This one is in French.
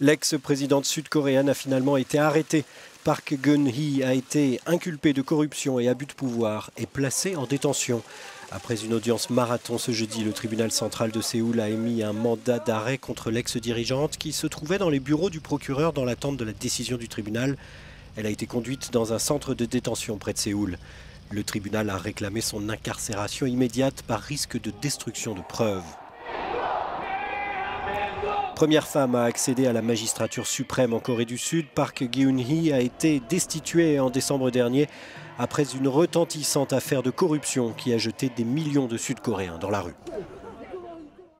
L'ex-présidente sud-coréenne a finalement été arrêtée. Park Geun-hee a été inculpé de corruption et abus de pouvoir et placé en détention. Après une audience marathon ce jeudi, le tribunal central de Séoul a émis un mandat d'arrêt contre l'ex-dirigeante qui se trouvait dans les bureaux du procureur dans l'attente de la décision du tribunal. Elle a été conduite dans un centre de détention près de Séoul. Le tribunal a réclamé son incarcération immédiate par risque de destruction de preuves. Première femme à accéder à la magistrature suprême en Corée du Sud, Park Geun-hee a été destituée en décembre dernier après une retentissante affaire de corruption qui a jeté des millions de Sud-Coréens dans la rue.